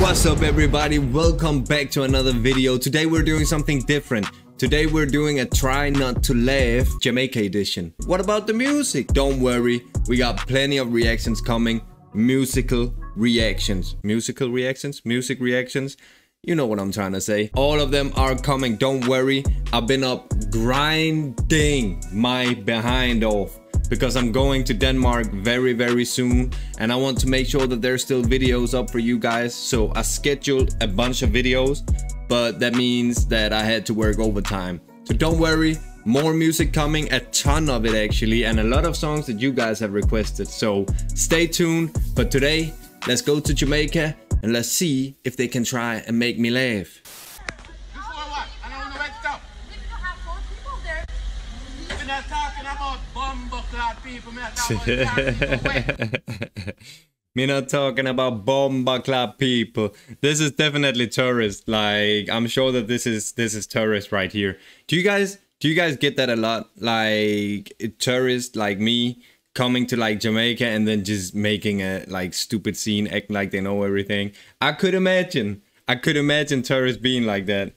What's up everybody? Welcome back to another video. Today we're doing something different. Today we're doing a try not to laugh Jamaica edition. What about the music? Don't worry, we got plenty of reactions coming. Musical reactions. Musical reactions? Music reactions? You know what I'm trying to say. All of them are coming, don't worry. I've been up grinding my behind off because I'm going to Denmark very very soon and I want to make sure that there's still videos up for you guys. So I scheduled a bunch of videos but that means that I had to work overtime. So don't worry more music coming a ton of it actually and a lot of songs that you guys have requested. So stay tuned but today let's go to Jamaica and let's see if they can try and make me laugh Before what? I don't know where to stop. We're not talking about bumbo clad people. We're talking about clad people. Wait. Me not talking about bomba club people. This is definitely tourist. Like I'm sure that this is this is tourist right here. Do you guys do you guys get that a lot? Like tourists like me coming to like Jamaica and then just making a like stupid scene, acting like they know everything. I could imagine. I could imagine tourists being like that.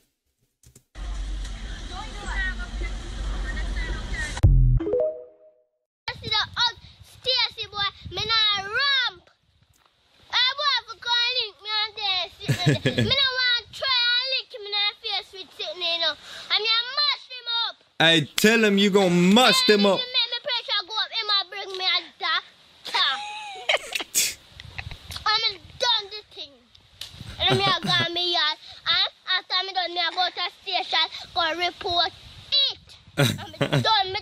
station, go report it. I'm done me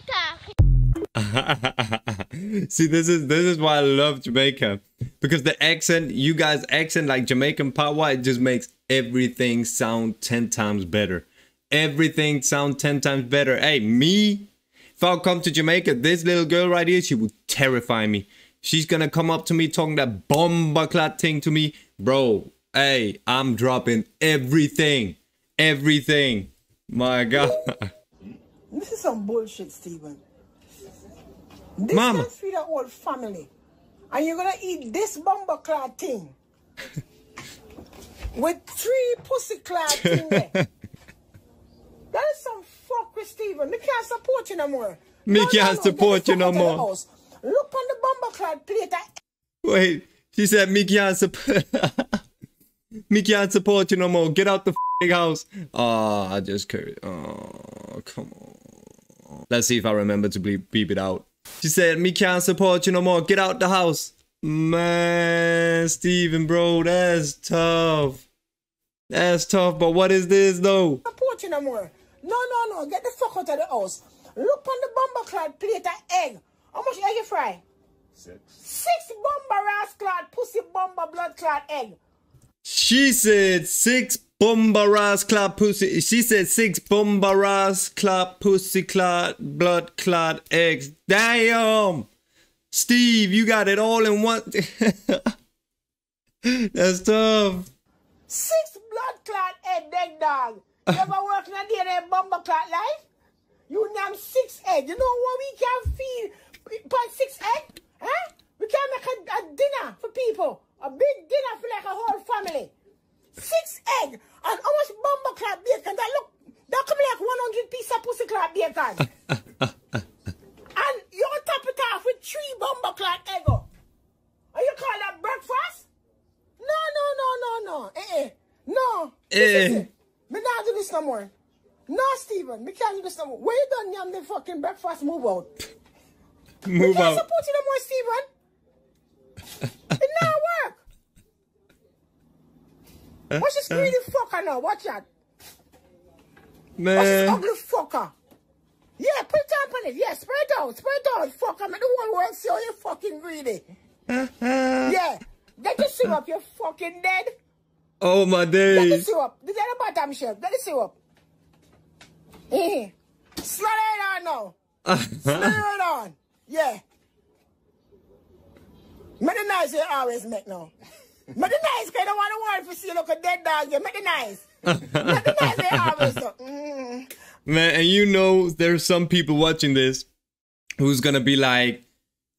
talking. See, this is this is why I love Jamaica because the accent, you guys' accent, like Jamaican power, it just makes everything sound ten times better. Everything sound ten times better. Hey, me, if I come to Jamaica, this little girl right here, she would terrify me. She's gonna come up to me talking that bomba clat thing to me, bro. Hey, I'm dropping everything, everything. My God, This is some bullshit, Stephen. This Mama. can feed our whole family. And you're gonna eat this bomber clad thing. With three pussy clad thing there. That is some fuck with Stephen. Me can't support you no more. Me No, can't no, support you no fuck out of the more. Look on the bomber clad plate. Wait, she said me can't support. me can't support you no more. Get out the f***ing house. Oh, I just cursed. Oh, ah, come on. Let's see if I remember to bleep, beep it out. She said me can't support you no more. Get out the house. Man, Steven, bro, that's tough. That's tough. But what is this though? support you no more. No, no, no. Get the fuck out of the house. Look on the bomber clad plate of egg. How much egg you fry? Six. Six bomber ass clad pussy bomber blood clad egg. She said six bombaras clap pussy. She said six bombaras clap pussy clot blood clot eggs. Damn, Steve, you got it all in one. That's tough. Six blood clot egg, dead dog. You ever work in a day in bomber clot life? You name six egg. You know what we can feed but six egg? Huh? We can make a, a dinner for people. A big dinner for like a whole family. Six egg. And how much bomber clot bacon? That look, that come like 100 piece of pussy clot bacon. and you top it off with three bomber clot egg. oh. And you call that breakfast? No, no, no, no, no. Eh, eh. No. Eh. Listen, Me not do this no more. No, Stephen. Me can't do this no more. When you done yam the fucking breakfast, move out. Move out. support you no more, Stephen. it not work. Watch this greedy fucker now. Watch that. Watch this ugly fucker. Yeah, put it up on it. Yeah, spread it out. Spread it out, fucker. Make the whole world see how you fucking greedy. yeah. Get the syrup, you fucking dead. oh my days. Get the syrup. This is the bottom shelf. Get the syrup. Eh. Slide it on now. Slide it on. Yeah. Make the nice you always make now. Make the nice, cause I don't want to see you look a dead dog. You make the nice. Make the always do. Mm. Man, and you know there's some people watching this who's gonna be like,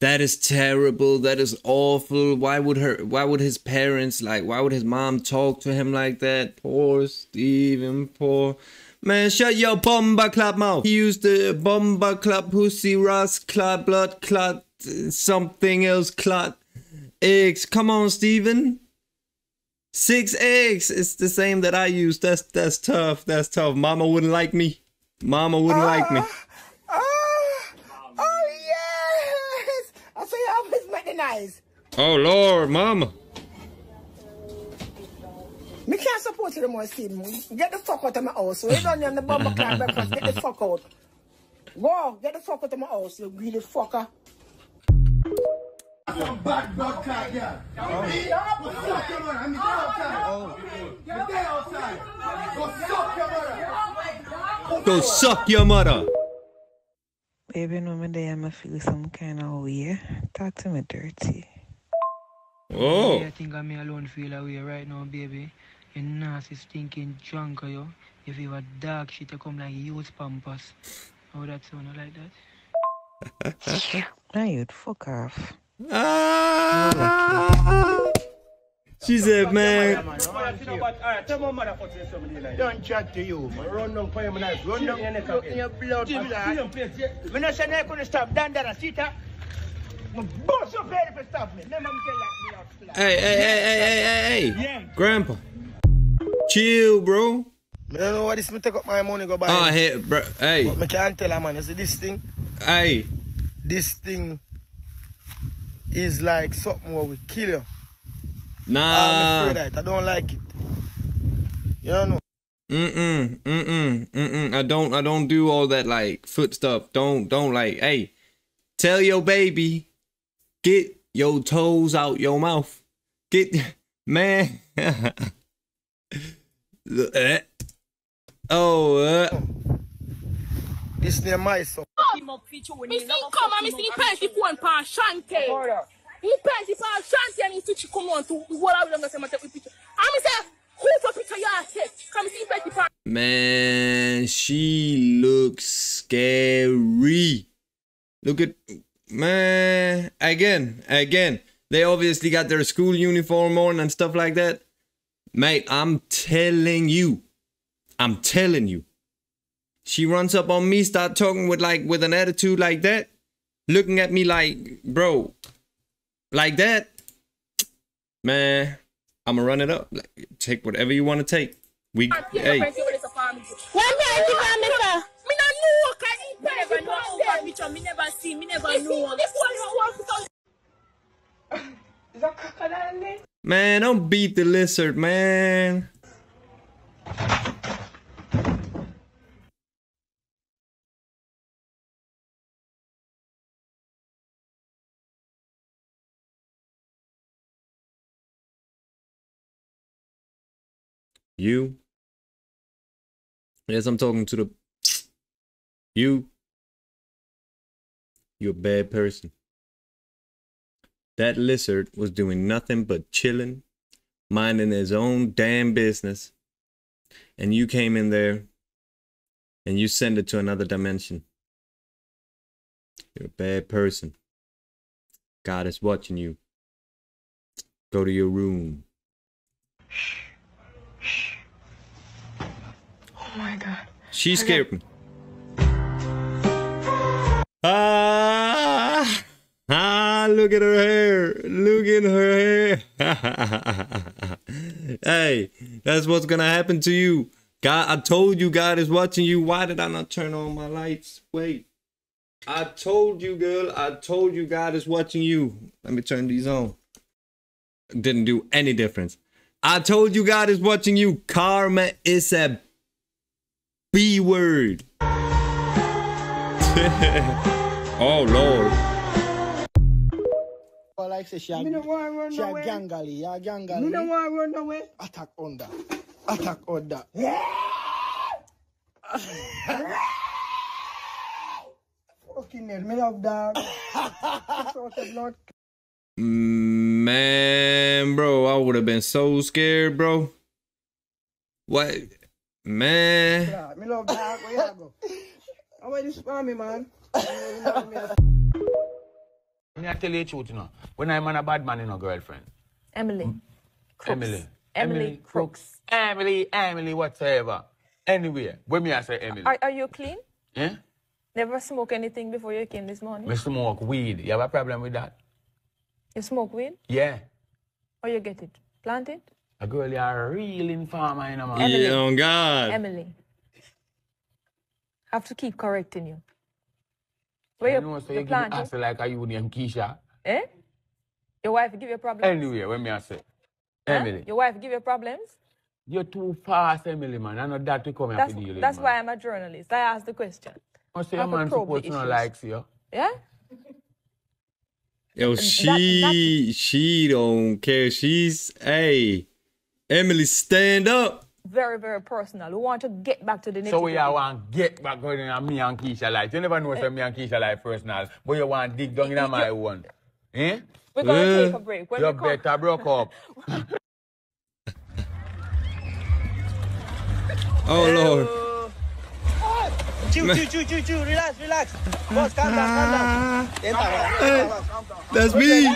That is terrible. That is awful. Why would her why would his parents like why would his mom talk to him like that? Poor Steven, poor Man, shut your bomber club mouth. He used the bomber club pussy rust clot blood clot something else clot eggs. Come on, Steven. Six eggs. It's the same that I use. That's that's tough. That's tough. Mama wouldn't like me. Mama wouldn't like me. Ah, oh yes! I say you always make the nice. Oh Lord, Mama. Me can't support you no more, Steve. Get the fuck out of my house. We done you on the bomber club breakfast. Get the fuck out. Go, get the fuck out of my house, you greedy fucker. Some bad blood clot, yeah. Go suck your mother. I'm outside. You're there outside. Go suck your mother. Go suck your mother. Baby, no, me there, I'ma feel some kind of way. Talk to me dirty. Oh. I think I me alone feel away right now, baby. You nasty stinking drunk, yo. If you were dark shit, you come like youth Pampers. How that sound I like that? Now you'd fuck off. Ah. She said, man. Don't chat to you, man. Run down for him, man. Run down your neck again. Your blood. Me not say I couldn't stop. Dan, Dan, sit up. Me bust your head if you stop me. Remember me tell you that me out. Hey, hey, hey, hey, hey, hey, hey. Grandpa. Chill, bro. I don't know what this. Me take up my money go buy. Ah, hey, bro. Hey, But me can't tell her, man. You see this thing? hey. This thing is like something what will kill you. I'm Nah. afraid of it. I don't like it. You don't know. Mm-mm, mm-mm, mm-mm. I don't, I don't do all that like foot stuff. Don't, don't like. Hey, tell your baby, get your toes out your mouth. Get, man. Eh. oh, uh, This near my son. Me see him come and me see him pants the phone pan Shante. Man, she looks scary. Look at, man. Again, again. They obviously got their school uniform on and stuff like that. Mate, I'm telling you. I'm telling you. She runs up on me, start talking with like with an attitude like that, looking at me like, bro, like that. Man, I'ma run it up. Like, take whatever you want to take. We Take your hey, pants over this family. One day You. Yes, I'm talking to the. You. You're a bad person. That lizard was doing nothing but chilling, minding his own damn business. And you came in there and you sent it to another dimension. You're a bad person. God is watching you. Go to your room. Oh my god. She scared me. Ah, ah, look at her hair. Look at her hair. hey, that's what's gonna happen to you. God, I told you God is watching you. Why did I not turn on my lights? Wait. I told you, girl. I told you God is watching you. Let me turn these on. Didn't do any difference. I told you God is watching you. Karma is a B word. oh Lord. Well, like say she a, Me no want run she a gangali, you a gangali. Me no want run away. Attack under. Attack under. Fucking hell, me love dog. Sort of blood. Man, bro, I would have been so scared, bro. What? Man. Yeah, me love dog. Where you go? How are this for me, man? Me I tell you the truth, you know. When I'm on a bad man, you know, girlfriend. Emily. Mm. Crooks. Emily. Emily Crooks. Emily, Emily, whatever. Anyway, when me I say Emily. Are, are you clean? Yeah? Never smoke anything before you came this morning? Me smoke weed. You have a problem with that? You smoke weed? Yeah. Or you get it? Plant it? A girl, you're a real informer, you know, man. Emily. Yeah, oh God. Emily. I have to keep correcting you. Where you you, know, so you you give me plant it? answer like a you name Keisha. Eh? Your wife give you problems? Anyway, when me I say, Huh? Emily, Your wife give you problems? you're too fast, Emily, man. I know that to come here That's, to deal with, that's man. why I'm a journalist. I ask the question. I say I a have to man supposed to know issues. likes you. Yeah? Yo, she she don't care. She's hey, Emily, stand up. Very, very personal. We want to get back to the nitty So we are want get back going in me and Keisha life. You never know say me and Keisha life personal, but you want dig down in my one. Eh? We're gonna Eh? take a break. When you we come- better broke up. Oh Lord. Chew, chew, chew, chew, chew. Relax, relax. Boss, calm down, calm down. That's me.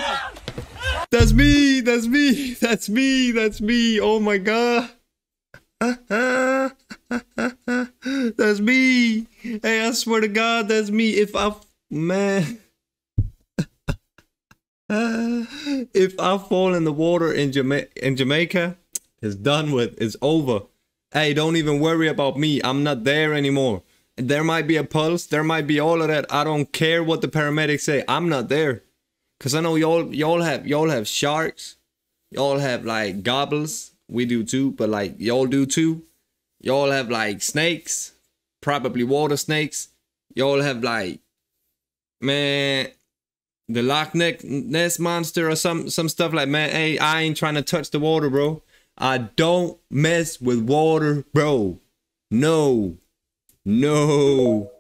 That's me. That's me. That's me. That's me. Oh my God. That's me. Hey, I swear to God, that's me. If I, man, if I fall in the water in Jama- in Jamaica, it's done with. It's over. Hey, don't even worry about me. I'm not there anymore. There might be a pulse. There might be all of that. I don't care what the paramedics say. I'm not there. Cause I know y'all y'all have y'all have sharks. Y'all have like gobbles. We do too, but like y'all do too. Y'all have like snakes, probably water snakes. Y'all have like man the Loch Ness monster or some some stuff like man. Hey, I ain't trying to touch the water, bro. I don't mess with water, bro. No. No.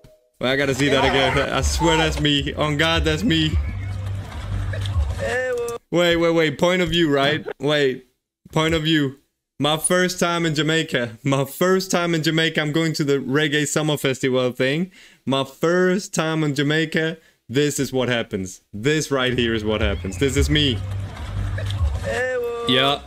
Well, I gotta see that again. I swear that's me. On God, that's me. Wait, wait, wait. Point of view, right? Wait. Point of view. My first time in Jamaica. My first time in Jamaica. I'm going to the Reggae Summer Festival thing. My first time in Jamaica. This is what happens. This right here is what happens. This is me. Yeah.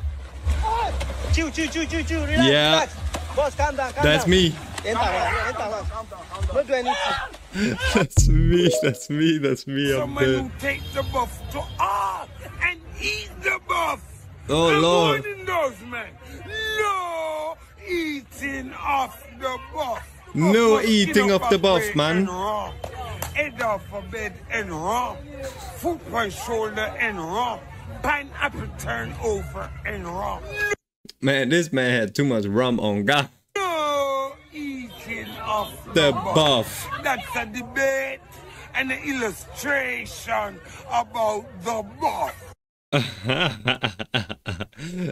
Yeah. relax. Boss, calm down, That's me. Then calm down, then calm down. Calm down. Don't do anything. That's me. That's me. That's me. I'm Someone dead. who take the buff to art and eat the buff. Oh, I'm Lord. warning those men. No eating off the buff. No eating up of the buff, man. and wrong. Head off a bed and wrong. Foot on shoulder and wrong. Pineapple turn over and wrong. Man, this man had too much rum on God. No eating of The the, buff. That's a debate and an illustration about the buff.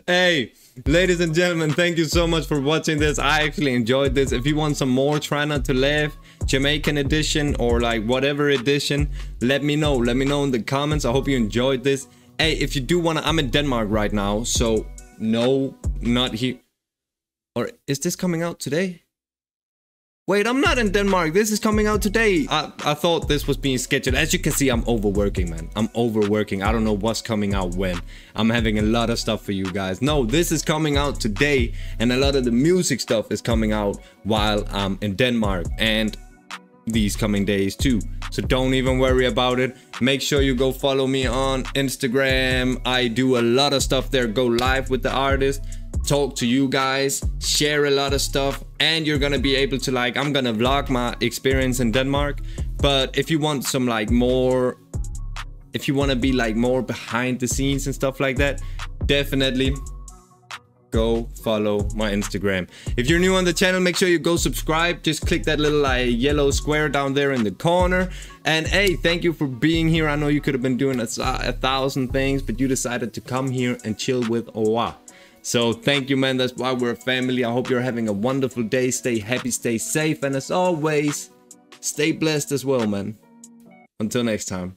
hey, ladies and gentlemen, thank you so much for watching this. I actually enjoyed this. If you want some more, try not to laugh, Jamaican edition or like whatever edition, let me know. Let me know in the comments. I hope you enjoyed this. Hey, if you do want to, I'm in Denmark right now, so no, not here. Or is this coming out today? Wait, I'm not in Denmark. This is coming out today. I, I thought this was being scheduled. As you can see, I'm overworking, man. I'm overworking. I don't know what's coming out when. I'm having a lot of stuff for you guys. No, this is coming out today. And a lot of the music stuff is coming out while I'm in Denmark. And these coming days too. So don't even worry about it. Make sure you go follow me on Instagram. I do a lot of stuff there. Go live with the artist, talk to you guys, share a lot of stuff, and you're gonna be able to like I'm gonna vlog my experience in Denmark. But if you want some like more if you want to be like more behind the scenes and stuff like that, definitely go follow my Instagram. If you're new on the channel, make sure you go subscribe. Just click that little like yellow square down there in the corner. And hey, thank you for being here. I know you could have been doing a, a thousand things, but you decided to come here and chill with Owa. So thank you, man. That's why we're a family. I hope you're having a wonderful day. Stay happy, stay safe, and as always, stay blessed as well, man. Until next time.